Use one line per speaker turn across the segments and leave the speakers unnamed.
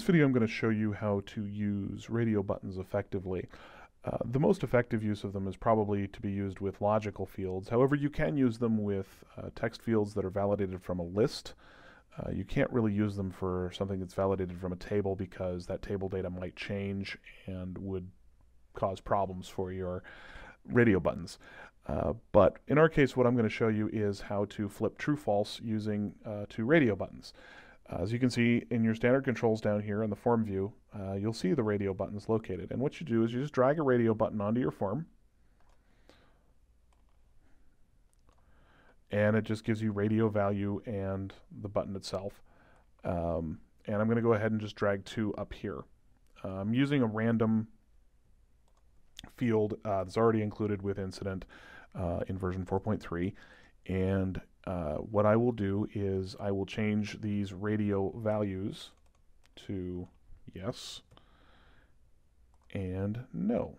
this video I'm going to show you how to use radio buttons effectively. Uh, the most effective use of them is probably to be used with logical fields. However, you can use them with uh, text fields that are validated from a list. Uh, you can't really use them for something that's validated from a table because that table data might change and would cause problems for your radio buttons. Uh, but in our case, what I'm going to show you is how to flip true-false using uh, two radio buttons. Uh, as you can see in your standard controls down here in the form view, uh, you'll see the radio buttons located. And what you do is you just drag a radio button onto your form. And it just gives you radio value and the button itself. Um, and I'm going to go ahead and just drag two up here. Uh, I'm using a random field uh, that's already included with incident uh, in version 4.3 and uh, what I will do is I will change these radio values to yes and no.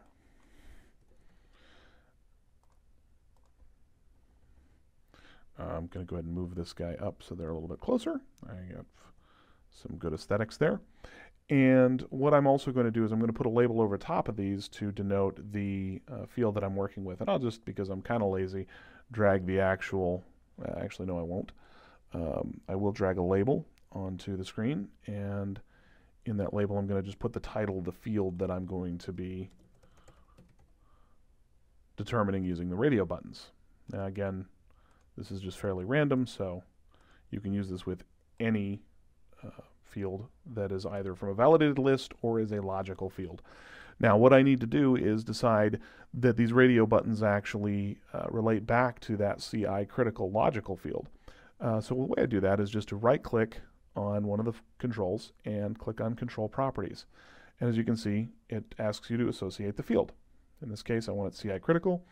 I'm going to go ahead and move this guy up so they're a little bit closer. I have some good aesthetics there. And what I'm also going to do is I'm going to put a label over top of these to denote the uh, field that I'm working with. And I'll just, because I'm kind of lazy, drag the actual, actually no I won't. Um, I will drag a label onto the screen and in that label I'm going to just put the title of the field that I'm going to be determining using the radio buttons. Now again, this is just fairly random, so you can use this with any uh, field that is either from a validated list or is a logical field. Now what I need to do is decide that these radio buttons actually uh, relate back to that CI critical logical field. Uh, so the way I do that is just to right click on one of the controls and click on control properties. And as you can see, it asks you to associate the field. In this case, I want it CI critical.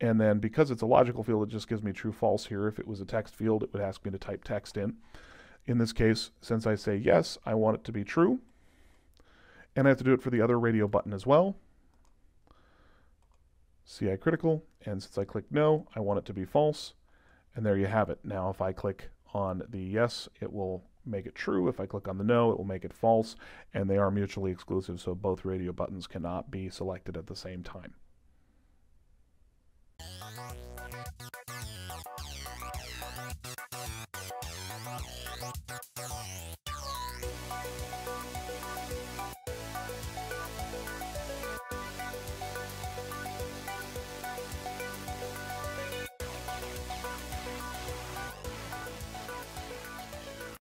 And then because it's a logical field, it just gives me true false here. If it was a text field, it would ask me to type text in. In this case, since I say yes, I want it to be true. And I have to do it for the other radio button as well. CI critical. And since I click no, I want it to be false. And there you have it. Now if I click on the yes, it will make it true. If I click on the no, it will make it false. And they are mutually exclusive, so both radio buttons cannot be selected at the same time.